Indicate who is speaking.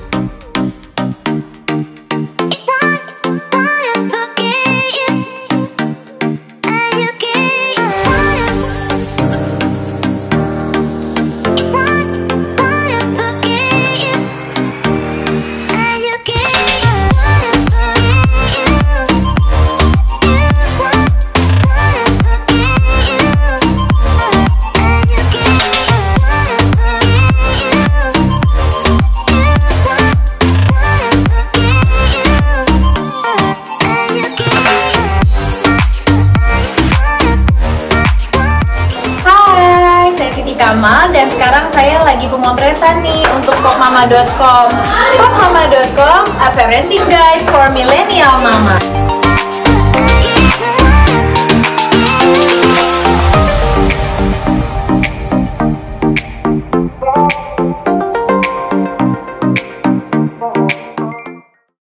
Speaker 1: you. Kamal dan sekarang saya lagi pemotretan nih untuk popmama.com. Popmama.com, a parenting guide for millennial mama.